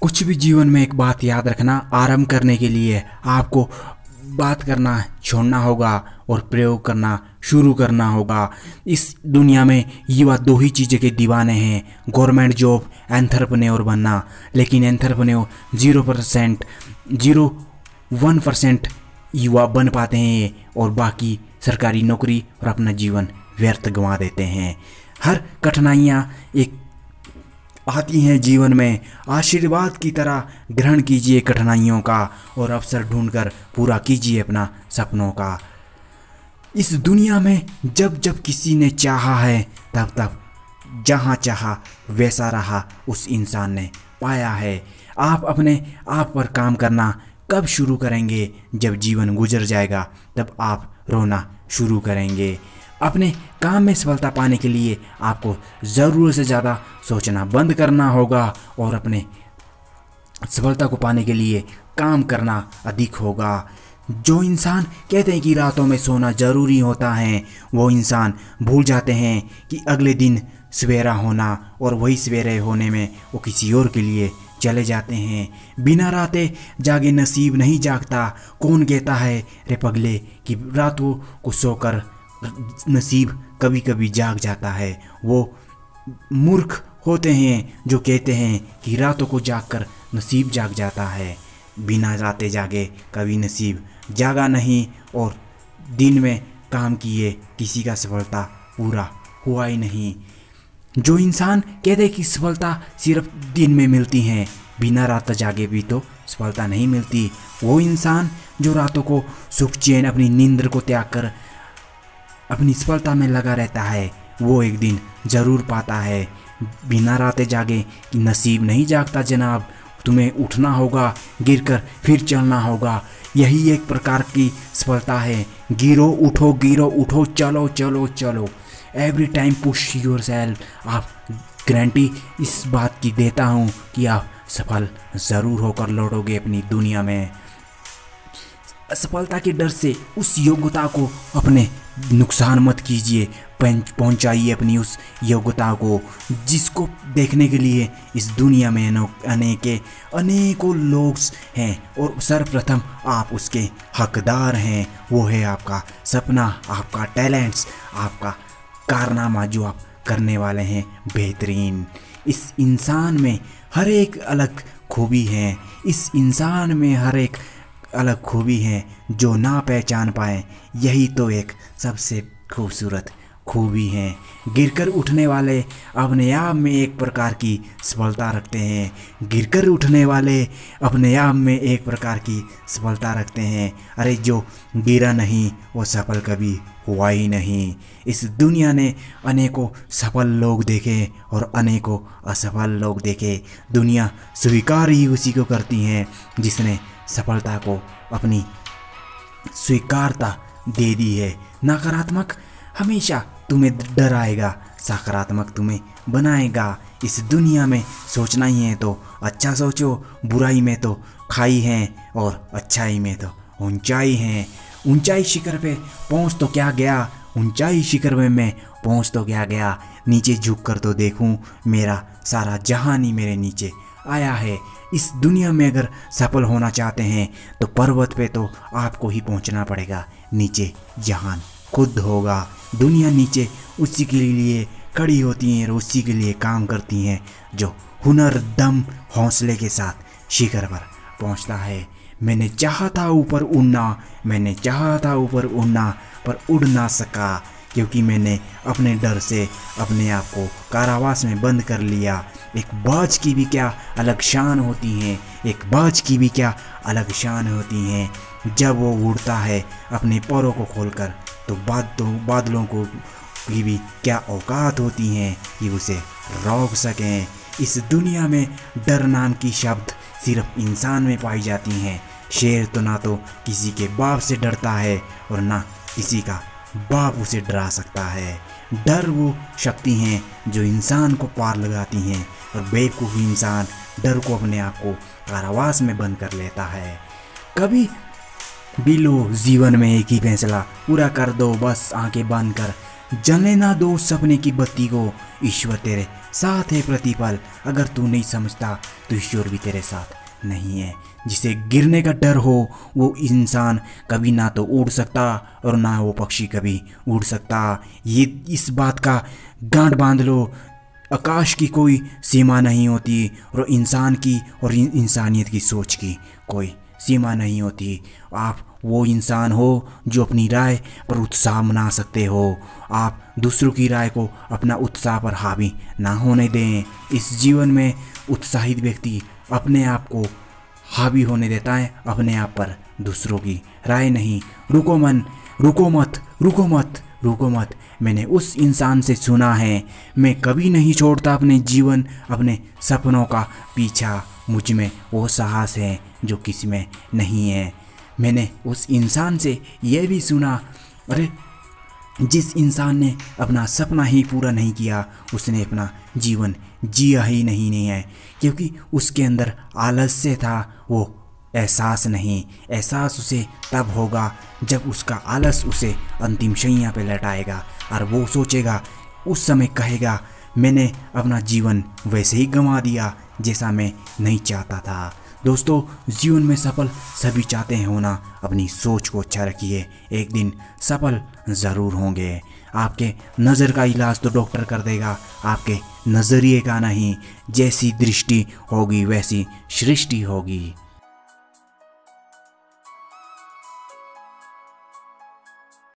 कुछ भी जीवन में एक बात याद रखना आरंभ करने के लिए आपको बात करना छोड़ना होगा और प्रयोग करना शुरू करना होगा। इस दुनिया में युवा दो ही चीज़ें के दीवाने हैं, गवर्नमेंट जॉब एंथरप्रेन्योर बनना। लेकिन entrepreneur zero percent, zero one percent युवा बन पाते हैं और बाकी सरकारी नौकरी और अपना जीवन व्यर्थ गंवा देते हैं। हर कठिनाइयाँ एक आती हैं जीवन में। आशीर्वाद की तरह ग्रहण कीजिए कठिनाइयों का और अवसर ढूंढकर पूरा कीजिए अपना सपनों का। इस दुनिया में जब जब किसी ने चाहा है, तब तब जहाँ चाहा वैसा रहा उस इंसान ने पाया है। आप अपने आप पर काम करना कब शुरू करेंगे? जब जीवन गुजर जाएगा, तब आप रोना शुरू करेंगे। अपने काम में सफलता पाने के लिए आपको ज़रूरत से ज़्यादा सोचना बंद करना होगा और अपने सफलता को पाने के लिए काम करना अधिक होगा। जो इंसान कहते हैं कि रातों में सोना ज़रूरी होता है, वो इंसान भूल जाते हैं कि अगले दिन सवेरा होना और वही सवेरे होने में वो किसी और के लिए चले जाते हैं। बिना रातें जागे नसीब नहीं जागता। कौन कहता है, रे पगले, कि रातों को सोकर नसीब कभी कभी जाग जाता है। वो मूर्ख होते हैं जो कहते हैं कि रातों को जागकर नसीब जाग जाता है। बिना राते जागे कभी नसीब जागा नहीं और दिन में काम किए किसी का सफलता पूरा हुआ ही नहीं। जो इंसान कहते कि सफलता सिर्फ़ दिन में मिलती है, बिना रात जागे भी तो सफलता नहीं मिलती। वो इंसान जो रातों को सुख, चैन अपनी नींद को त्याग कर अपनी सफलता में लगा रहता है। वो एक दिन ज़रूर पाता है। बिना रातें जागे, नसीब नहीं जागता जनाब। तुम्हें उठना होगा, गिरकर फिर चलना होगा। यही एक प्रकार की सफलता है। गिरो, उठो गिरो, उठो, चलो चलो चलो। Every time push yourself आप गारंटी इस बात की देता हूँ कि आप सफल ज़रूर होकर लौटोगे अपनी दुनिया में। असफलता के डर से उस योग्यता को अपने नुकसान मत कीजिए पहुंचाइए अपनी उस योग्यता को, जिसको देखने के लिए इस दुनिया में अनेक, अनेकों लोग हैं और सर्वप्रथम आप उसके हकदार हैं। वो है आपका सपना, आपका टैलेंट्स, आपका कारनामा जो आप करने वाले हैं। बेहतरीन। इस इंसान में हर एक अलग खूबी है। इस इंसान में हर एक अलग खूबी है जो ना पहचान पाए। यही तो एक सबसे खूबसूरत खूबी है। गिरकर उठने वाले अपने आप में एक प्रकार की सफलता रखते हैं। गिरकर उठने वाले अपने आप में एक प्रकार की सफलता रखते हैं। अरे जो गिरा नहीं, वो सफल कभी हुआ ही नहीं। इस दुनिया ने अनेकों सफल लोग देखे और अनेकों असफल लोग देखे। दुनिया स्वीकार ही उसी को करती हैं जिसने सफलता को अपनी स्वीकारता दे दी है। नकारात्मक हमेशा तुम्हें डराएगा, सकारात्मक तुम्हें बनाएगा। इस दुनिया में सोचना ही है तो अच्छा सोचो, बुराई में तो खाई है और अच्छाई में तो ऊंचाई है। ऊंचाई शिखर पे पहुँच तो क्या गया? ऊंचाई शिखर में मैं पहुँच तो क्या गया? नीचे झुक कर तो देखूँ, मेरा सारा जहान ही मेरे नीचे आया है। इस दुनिया में अगर सफल होना चाहते हैं तो पर्वत पे तो आपको ही पहुँचना पड़ेगा। नीचे जहान खुद होगा। दुनिया नीचे उसी के लिए खड़ी होती हैं और उसी के लिए काम करती हैं, जो हुनर, दम, हौसले के साथ शिखर पर पहुँचता है। मैंने चाहा था ऊपर उड़ना, मैंने चाहा था ऊपर उड़ना, पर उड़ ना सका। क्योंकि मैंने अपने डर से अपने आप को कारावास में बंद कर लिया। एक बाज की भी क्या अलग शान होती हैं? एक बाज की भी क्या अलग शान होती हैं? जब वो उड़ता है अपने पैरों को खोलकर तो बादलों बादलों को की भी क्या औकात होती हैं कि उसे रोक सकें? इस दुनिया में डर नाम की शब्द सिर्फ़ इंसान में पाई जाती हैं। शेर तो ना तो किसी के बाप से डरता है और ना किसी का बाप उसे डरा सकता है। डर वो शक्ति हैं जो इंसान को पार लगाती हैं और बेवकूफ़ इंसान डर को अपने आप को कारावास में बंद कर लेता है। कभी भी लो, जीवन में एक ही फैसला, पूरा कर दो, बस आँखें बंद कर। जलने ना दो सपने की बत्ती को, ईश्वर तेरे साथ है प्रतिपल। अगर तू नहीं समझता तो ईश्वर भी तेरे साथ नहीं है। जिसे गिरने का डर हो, वो इंसान कभी ना तो उड़ सकता और ना वो पक्षी कभी उड़ सकता। ये, इस बात का गांठ बाँध लो। आकाश की कोई सीमा नहीं होती और इंसान की और इंसानियत की सोच की कोई सीमा नहीं होती। आप वो इंसान हो जो अपनी राय पर उत्साह मना सकते हो। आप दूसरों की राय को अपना उत्साह पर हावी ना होने दें। इस जीवन में उत्साहित व्यक्ति अपने आप को हावी होने देता है, अपने आप पर दूसरों की राय नहीं। रुको मन, रुको मत रुको मत रुको मत। मैंने उस इंसान से सुना है, मैं कभी नहीं छोड़ता अपने जीवन, अपने सपनों का पीछा। मुझमें वो साहस है जो किसी में नहीं है। मैंने उस इंसान से यह भी सुना, अरे, जिस इंसान ने अपना सपना ही पूरा नहीं किया, उसने अपना जीवन जिया ही नहीं नहीं है, क्योंकि उसके अंदर आलस्य था, वो एहसास नहीं। एहसास उसे तब होगा जब उसका आलस उसे अंतिम शैया पे लटाएगा, और वो सोचेगा, उस समय कहेगा, मैंने अपना जीवन वैसे ही गंवा दिया जैसा मैं नहीं चाहता था। दोस्तों, जीवन में सफल सभी चाहते हैं होना, अपनी सोच को अच्छा रखिए। एक दिन सफल ज़रूर होंगे। आपके नज़र का इलाज तो डॉक्टर कर देगा। आपके नज़रिए का नहीं, जैसी दृष्टि होगी वैसी सृष्टि होगी।